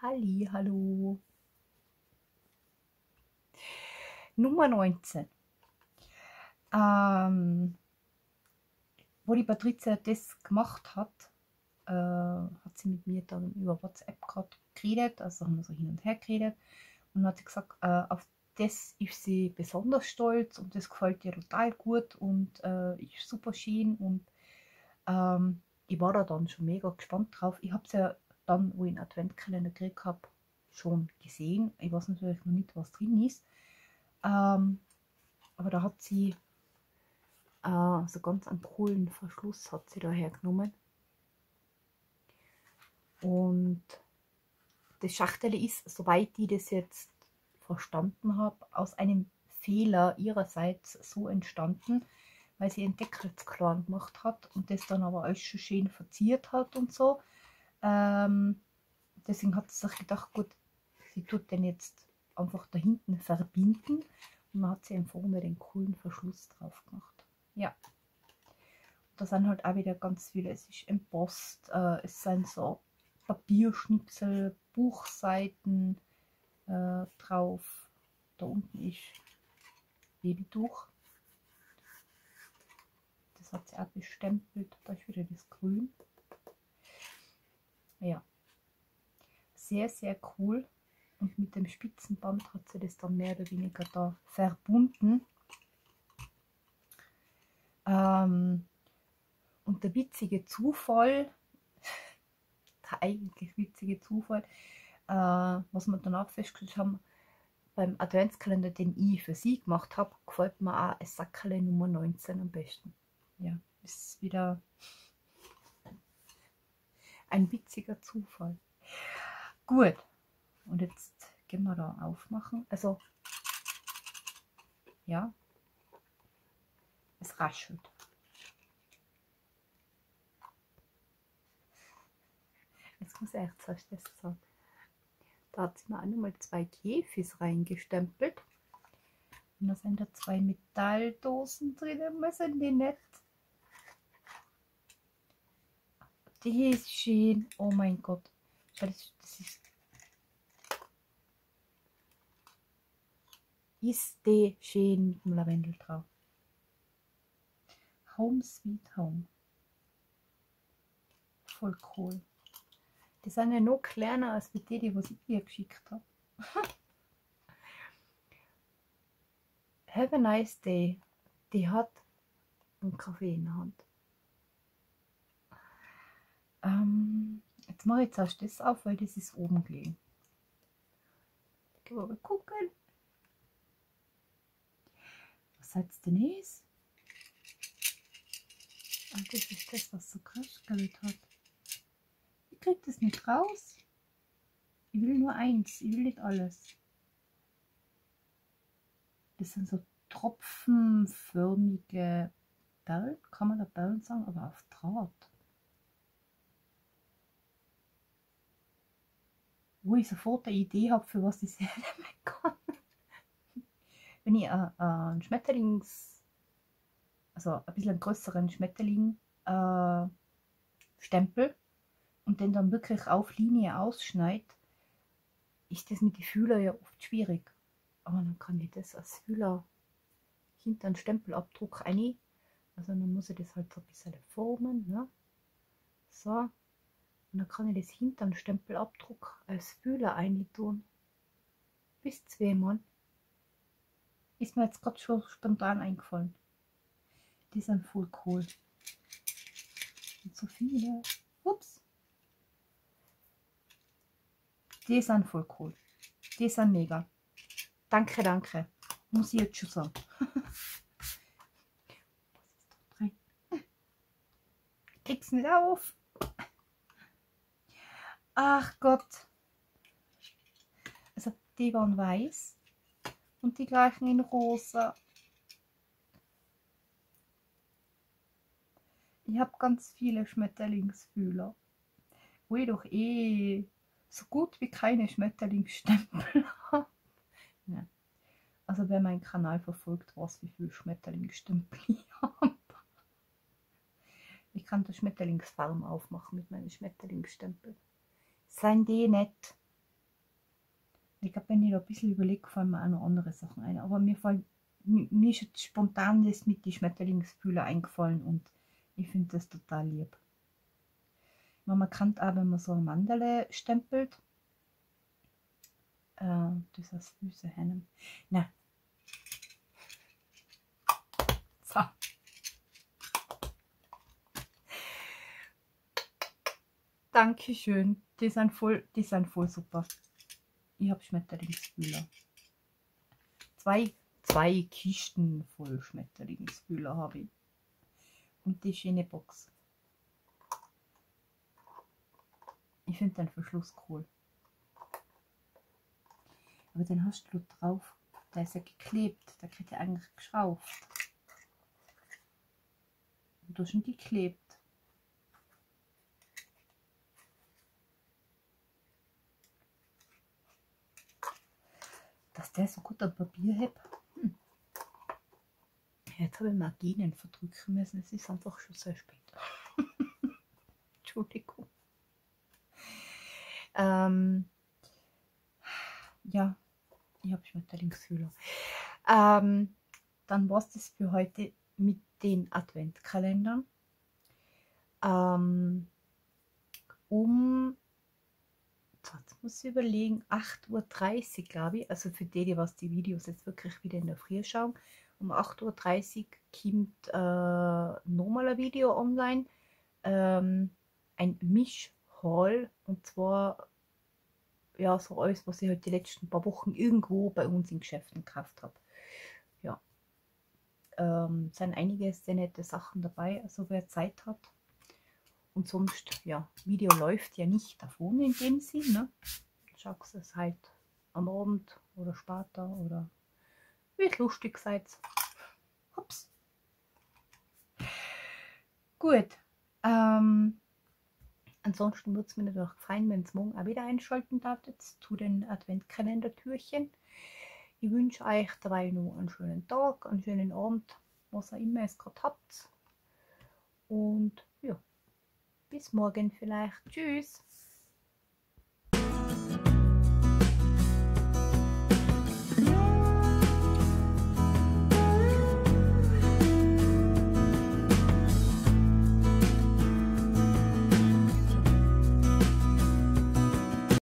Halli, hallo. Nummer 19. Ähm, wo die Patricia das gemacht hat, äh, hat sie mit mir dann über WhatsApp gerade geredet, also haben wir so hin und her geredet und hat sie gesagt, äh, auf das ist sie besonders stolz und das gefällt ihr total gut und äh, ist super schön und ähm, ich war da dann schon mega gespannt drauf. Ich habe es ja dann, wo ich einen Adventkalender gekriegt habe, schon gesehen. Ich weiß natürlich noch nicht, was drin ist. Ähm, aber da hat sie äh, so ganz einen coolen Verschluss hat sie da hergenommen. Und das Schachtel ist, soweit ich das jetzt verstanden habe, aus einem Fehler ihrerseits so entstanden, weil sie einen Deckel zu gemacht hat und das dann aber alles schon schön verziert hat und so. Ähm, deswegen hat sie sich gedacht, gut, sie tut den jetzt einfach da hinten verbinden und dann hat sie vorne den coolen Verschluss drauf gemacht. Ja. da sind halt auch wieder ganz viele. Es ist embossed, äh, es sind so Papierschnipsel, Buchseiten äh, drauf. Da unten ist Babytuch. Das hat sie auch bestempelt. Da ist wieder das Grün. Ja. Sehr, sehr cool. Und mit dem Spitzenband hat sie das dann mehr oder weniger da verbunden. Ähm, und der witzige Zufall, der eigentlich witzige Zufall, äh, was wir danach festgestellt haben, beim Adventskalender, den ich für sie gemacht habe, gefällt mir auch ein Sackerle Nummer 19 am besten. Ja, ist wieder ein witziger Zufall. Gut, und jetzt gehen wir da aufmachen. Also, ja, es raschelt. Jetzt muss ich echt zuerst das sagen. Da hat sie mir auch nochmal zwei Käfis reingestempelt. Und da sind da zwei Metalldosen drin. Müssen die nicht? Die ist schön. Oh mein Gott. Das, ist. Ist die schön mit dem Lavendel drauf. Home Sweet Home. Voll cool. Die sind ja noch kleiner als die, die was ich dir geschickt habe. Have a nice day. Die hat einen Kaffee in der Hand. Ähm, jetzt mache ich zuerst das auf, weil das ist oben gelegen. Gehen wir mal gucken. Was hat's denn ist? Ah, das ist das, was so kraschgelt hat. Ich krieg das nicht raus. Ich will nur eins, ich will nicht alles. Das sind so tropfenförmige Perlen, kann man da Perlen sagen, aber auf Draht. Wo ich sofort eine Idee habe, für was das hernehmen kann. Wenn ich äh, äh, einen Schmetterlings, also ein bisschen einen größeren Schmetterling äh, stempel und den dann wirklich auf Linie ausschneid, ist das mit den Fühler ja oft schwierig. Aber dann kann ich das als Fühler hinter einen Stempelabdruck rein. Also dann muss ich das halt so ein bisschen formen. Ne? So. Und dann kann ich das hinter einen Stempelabdruck als Fühler rein tun. Bis zweimal. Ist mir jetzt gerade schon spontan eingefallen. Die sind voll cool. Und so viele. Ups. Die sind voll cool. Die sind mega. Danke, danke. Muss ich jetzt schon sagen. Was ist da drin? Krieg's nicht auf. Ach Gott. Also die waren weiß und die gleichen in rosa. Ich habe ganz viele Schmetterlingsfühler, wo ich doch eh so gut wie keine Schmetterlingsstempel habe. Ja. Also wer meinen Kanal verfolgt, weiß, wie viele Schmetterlingsstempel ich habe. Ich kann die Schmetterlingsfarm aufmachen mit meinen Schmetterlingsstempel. Seien die nett? Ich glaube, wenn ich da ein bisschen überlege, fallen mir auch noch andere Sachen ein. Aber mir, fall, mir, ist jetzt spontan das mit die Schmetterlingsfühler eingefallen und ich finde das total lieb. Man kann auch, wenn man so eine Mandele stempelt, äh, das heißt Füße hennen. Na. So. Dankeschön. Die sind voll, die sind voll super. Ich habe Schmetterlingsfühler. Zwei, zwei Kisten voll Schmetterlingsfühler habe ich. Und die schöne Box. Ich finde den Verschluss cool. Aber den hast du drauf. Da ist ja geklebt. Da kriegt er eigentlich geschraubt. Und da schon geklebt. Dass der so gut am Papier hat. Hm. Jetzt habe ich Marginen verdrücken müssen. Es ist einfach schon sehr spät. Entschuldigung. Ähm, ja, ich habe Schmetterlingsfühler. Ähm, dann war es das für heute mit den Adventkalendern. Ähm, um, jetzt muss ich überlegen, 8.30 Uhr glaube ich, also für die, die was die Videos jetzt wirklich wieder in der Früh schauen, um 8.30 Uhr kommt äh, nochmal ein Video online, ähm, ein Mischhaul und zwar ja, so alles, was ich halt die letzten paar Wochen irgendwo bei uns in Geschäften gekauft habe. Ja. Ähm, sind einige sehr nette Sachen dabei, also wer Zeit hat. Und sonst, ja, Video läuft ja nicht davon in dem Sinn. Ne? Schaut es halt am Abend oder später oder wie es lustig seid. Ups. Gut. Ähm, Ansonsten würde es mir natürlich freuen, wenn es morgen auch wieder einschalten darftet zu den Adventkalender-Türchen. Ich wünsche euch dabei noch einen schönen Tag, einen schönen Abend, was auch immer es gerade habt. Und ja, bis morgen vielleicht. Tschüss.